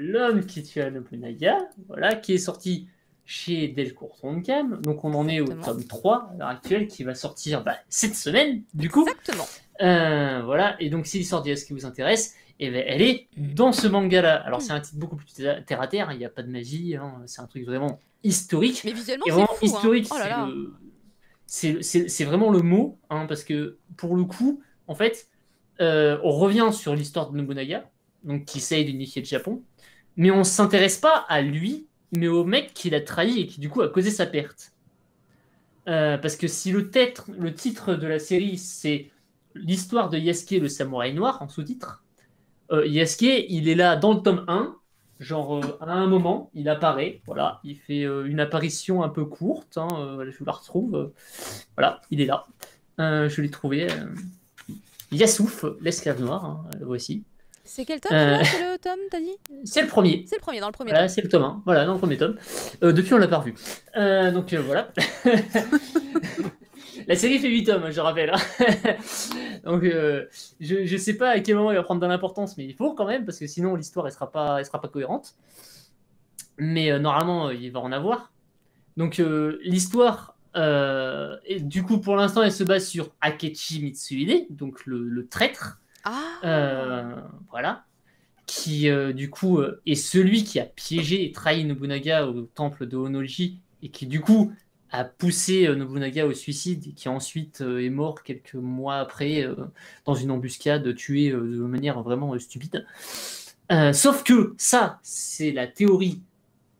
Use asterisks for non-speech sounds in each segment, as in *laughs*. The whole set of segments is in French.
L'homme qui tue Nobunaga, voilà, qui est sorti chez Delcourt Cam. Donc on en est au tome 3 à l'heure actuelle qui va sortir bah, cette semaine, du coup. Exactement. Euh, voilà, et donc si l'histoire ce qui vous intéresse, et eh ben, elle est dans ce manga-là. Alors c'est un titre beaucoup plus terre à terre, il n'y a pas de magie, hein. c'est un truc vraiment historique. Mais visuellement, c'est fou, hein. historique. Oh c'est vraiment le mot, hein, parce que pour le coup, en fait, euh, on revient sur l'histoire de Nobunaga, donc qui essaye d'unifier le Japon, mais on s'intéresse pas à lui, mais au mec qui l'a trahi et qui du coup a causé sa perte. Euh, parce que si le, le titre de la série c'est l'histoire de Yasuke le samouraï noir en sous-titre, euh, Yasuke il est là dans le tome 1, genre euh, à un moment il apparaît, voilà, il fait une apparition un peu courte, hein, je la retrouve, voilà, il est là, je l'ai trouvé, Yassouf, l'esclave noir, hein, voici. C'est quel tome euh, C'est le tome, t'as dit? C'est le premier. C'est le premier, dans le premier voilà, C'est le tome 1, voilà, dans le premier tome. Euh, depuis, on l'a pas revu. Euh, donc voilà. *laughs* La série fait 8 tomes, je rappelle. Hein. *laughs* donc je ne sais pas à quel moment il va prendre de l'importance, mais il faut quand même, parce que sinon l'histoire ne sera, pas, sera pas cohérente. Mais normalement, il va en avoir. Donc l'histoire, du coup, pour l'instant, elle se base sur Akechi Mitsuhide, donc le, le traître. Ah. Euh, voilà. Qui, euh, du coup, euh, est celui qui a piégé et trahi Nobunaga au temple de Honoji et qui, du coup, a poussé Nobunaga au suicide et qui ensuite est mort quelques mois après dans une embuscade, tué de manière vraiment stupide. sauf que ça, c'est la théorie,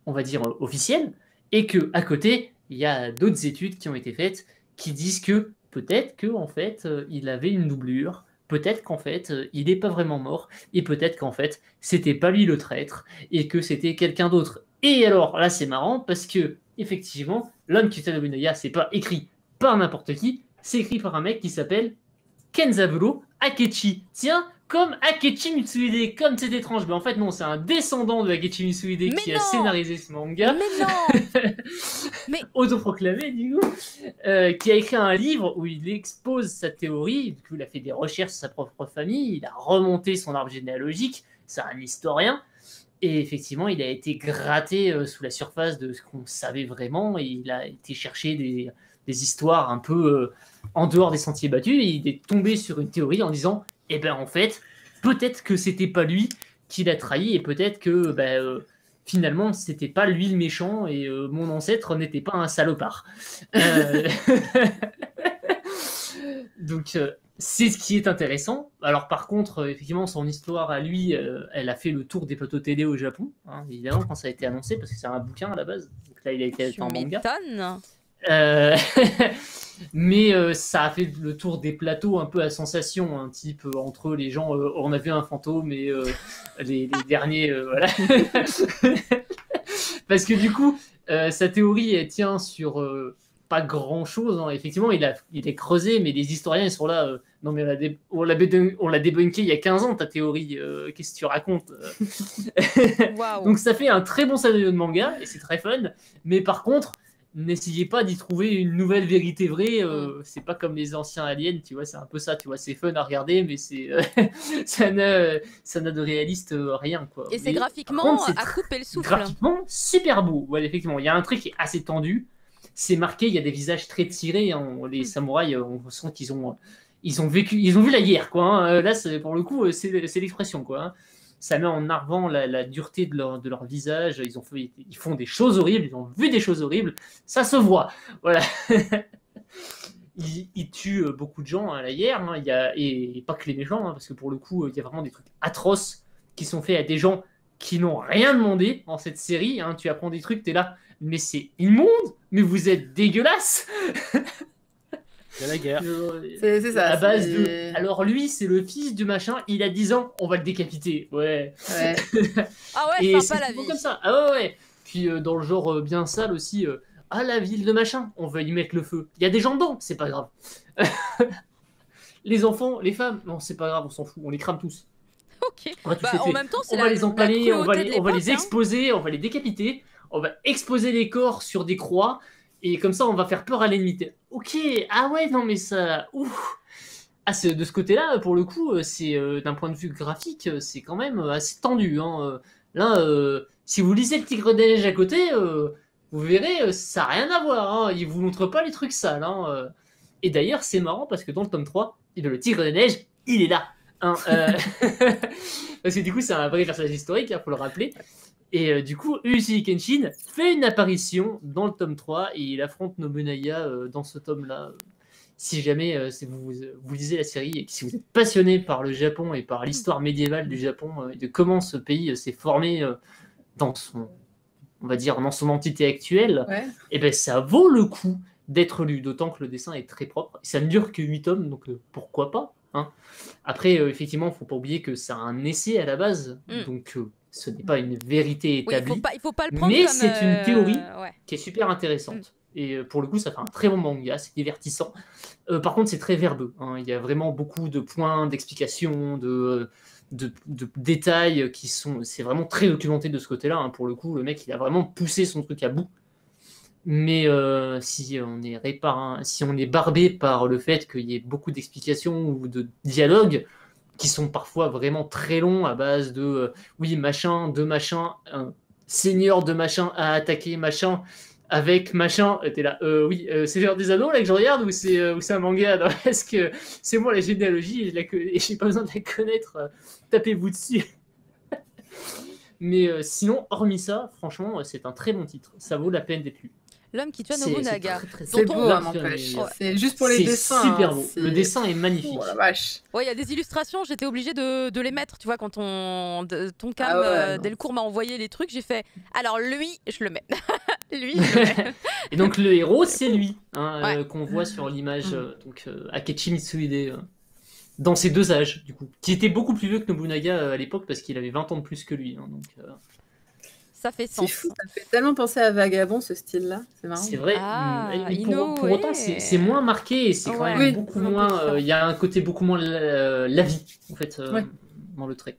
on va dire, officielle, et que à côté, il y a d'autres études qui ont été faites qui disent que peut-être que en fait, il avait une doublure, peut-être qu'en fait, euh, il n'est pas vraiment mort, et peut-être qu'en fait, c'était pas lui le traître, et que c'était quelqu'un d'autre. Et alors, là, c'est marrant, parce que, effectivement, l'homme qui fait Nobunaga, c'est pas écrit par n'importe qui, c'est écrit par un mec qui s'appelle Kenzaburo Akechi. Tiens, comme Akechi Mitsuhide, comme c'est étrange. Mais en fait, non, c'est un descendant de Akechi Mitsuhide qui a scénarisé ce manga. Mais non *laughs* Mais... Autoproclamé, du coup. Euh, qui a écrit un livre où il expose sa théorie. Du coup, il a fait des recherches sur sa propre famille. Il a remonté son arbre généalogique. C'est un historien. Et effectivement, il a été gratté euh, sous la surface de ce qu'on savait vraiment. Et il a été chercher des, des histoires un peu euh, en dehors des sentiers battus. Et il est tombé sur une théorie en disant et eh ben en fait, peut-être que c'était pas lui qui l'a trahi et peut-être que ben, euh, finalement c'était pas lui le méchant et euh, mon ancêtre n'était pas un salopard. Euh, *laughs* donc c'est ce qui est intéressant. Alors par contre, effectivement, son histoire à lui, elle a fait le tour des plateaux télé au Japon, hein, évidemment quand ça a été annoncé parce que c'est un bouquin à la base. Donc là, il a été en manga. Euh, *laughs* mais euh, ça a fait le tour des plateaux un peu à sensation, un type euh, entre les gens, on a vu un fantôme et les, derniers, voilà. *laughs* Parce que du coup, sa théorie, elle tient sur pas grand chose. Hein. Effectivement, il a, il est creusé, mais les historiens ils sont là. non, mais on l'a, débunké il y a 15 ans, ta théorie. qu'est-ce que tu racontes *laughs* Donc, ça fait un très bon scénario de manga et c'est très fun. Mais par contre, n'essayez pas d'y trouver une nouvelle vérité vraie. Euh, mm. c'est pas comme les anciens aliens, tu vois, c'est un peu ça, tu vois, c'est fun à regarder, mais c'est euh, *laughs* ça n'a ça de réaliste euh, rien quoi. Et c'est graphiquement à couper le souffle. Graphiquement super beau. Ouais, effectivement, il y a un truc qui est assez tendu. C'est marqué, il y a des visages très tirés. Hein. Les mm. samouraïs, on sent qu'ils ont ils ont vécu, ils ont vu la guerre quoi. Hein. Là, pour le coup, c'est l'expression quoi. Hein ça met en avant la, dureté de leur, visage. Ils, font des choses horribles, ils ont vu des choses horribles, ça se voit. *laughs* Voilà. ils, tuent euh, beaucoup de gens à la guerre, hein. et, pas que les méchants, hein, parce que pour le coup, il y a vraiment des trucs atroces qui sont faits à des gens qui n'ont rien demandé en cette série. Hein. Tu apprends des trucs, tu es là, mais c'est immonde, mais vous êtes dégueulasse *laughs* la guerre. C'est ça. À base de. Alors lui, c'est le fils du machin, il a 10 ans, on va le décapiter. Ouais. ouais. *laughs* ah ouais, Et sympa la vie. comme ça. Ah ouais, ouais. Puis euh, dans le genre euh, bien sale aussi, euh, ah la ville de machin, on va y mettre le feu. Il y a des gens dedans, c'est pas grave. *laughs* les enfants, les femmes, non, c'est pas grave, on s'en fout, on les crame tous. Ok. Bah, en même temps, on va les empaler, on va les, on va les exposer, on va les décapiter, on va exposer les corps sur des croix et comme ça, on va faire peur à l'ennemi. Ok, ah ouais, non mais ça... Ouf. Ah, de ce côté-là, pour le coup, euh, c'est euh, d'un point de vue graphique, euh, c'est quand même assez tendu. Hein. Là, si vous lisez le Tigre des Neiges à côté, vous verrez, ça n'a rien à voir. Hein. Il vous montre pas les trucs sales. Hein. Et d'ailleurs, c'est marrant parce que dans le tome 3, le Tigre des Neiges, il est là. Hein, *laughs* parce que du coup, c'est un vrai personnage historique, il faut le rappeler. Et euh, du coup, Uchi Kenshin fait une apparition dans le tome 3 et il affronte Nobunaga euh, dans ce tome-là. Si jamais euh, vous, vous, lisez la série et si vous êtes passionné par le Japon et par l'histoire médiévale du Japon et de comment ce pays s'est formé dans son, on va dire, dans son entité actuelle, et eh ben ça vaut le coup d'être lu, d'autant que le dessin est très propre. Ça ne dure que 8 tomes, donc pourquoi pas hein. Après, effectivement, il ne faut pas oublier que c'est un essai à la base, mm. donc ce n'est pas une vérité établie. il faut pas, le prendre mais c'est une euh, théorie qui est super intéressante. Mm. Et euh, pour le coup, ça fait un très bon manga, c'est divertissant. Euh, par contre, c'est très verbeux. Hein. Il y a vraiment beaucoup de points d'explication, de, de, détails qui sont. C'est vraiment très documenté de ce côté-là. Hein. Pour le coup, le mec, il a vraiment poussé son truc à bout. Mais si on est répar... si on est barbé par le fait qu'il y ait beaucoup d'explications ou de dialogues, qui sont parfois vraiment très longs à base de euh, oui, machin, de machin, un seigneur de machin a attaqué machin avec machin. T'es là, euh, oui, euh, c'est genre des anneaux là que je regarde ou c'est un manga? *laughs* Est-ce que c'est moi la généalogie et pas besoin de la connaître? Tapez-vous dessus. *laughs* Mais sinon, hormis ça, franchement, c'est un très bon titre. Ça vaut la peine d'être lu. L'homme qui tue Nobunaga. C'est beau, hein, C'est juste pour les dessins. super hein, beau. Le dessin est magnifique. Oh la vache. Ouais, il y a des illustrations, j'étais obligée de, de, les mettre. Tu vois, quand on, ton cam, ah euh, Delcourt m'a envoyé les trucs, j'ai fait alors lui, je le mets. *laughs* lui, je le mets. Et donc le héros, c'est lui, hein, euh, qu'on voit sur l'image, mm. euh, donc Akechi Mitsuhide dans ses deux âges, du coup, qui était beaucoup plus vieux que Nobunaga à l'époque parce qu'il avait 20 ans de plus que lui. donc, ça fait sens. C'est fou, ça fait tellement penser à Vagabond ce style-là. C'est marrant. C'est vrai. Ah, pour, autant, c'est moins marqué et c'est quand même beaucoup moins. Euh, il y a un côté beaucoup moins la, vie, en fait, euh, dans le trait.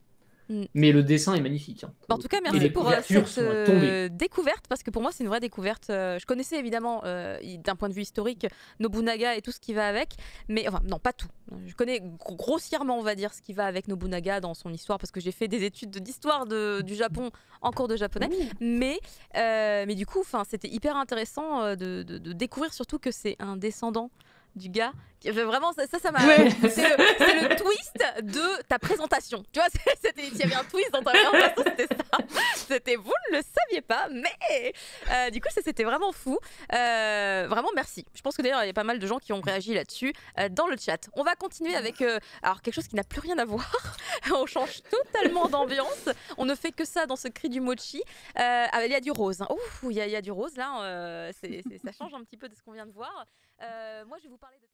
Mm. Mais le dessin est magnifique. Hein. En tout cas, merci pour euh, cette euh, découverte, parce que pour moi, c'est une vraie découverte. Euh, je connaissais évidemment, d'un point de vue historique, Nobunaga et tout ce qui va avec, mais enfin, non, pas tout. Je connais grossièrement, on va dire, ce qui va avec Nobunaga dans son histoire, parce que j'ai fait des études d'histoire du Japon en cours de japonais. Mais, mais du coup, c'était hyper intéressant de, de découvrir surtout que c'est un descendant du gars. Vraiment, ça, ça m'a. *laughs* C'est le, twist de ta présentation. Tu vois, *laughs* il y avait un twist dans ta présentation, c'était ça. C'était vous ne le saviez pas, mais euh, du coup, ça c'était vraiment fou. Euh, vraiment, merci. Je pense que d'ailleurs, il y a pas mal de gens qui ont réagi là-dessus euh, dans le chat. On va continuer avec alors quelque chose qui n'a plus rien à voir. *laughs* On change totalement d'ambiance. On ne fait que ça dans ce cri du mochi. Ah, il y a du rose. Hein. il y, a du rose là. ça change un petit peu de ce qu'on vient de voir. Euh, moi, je vais vous parler de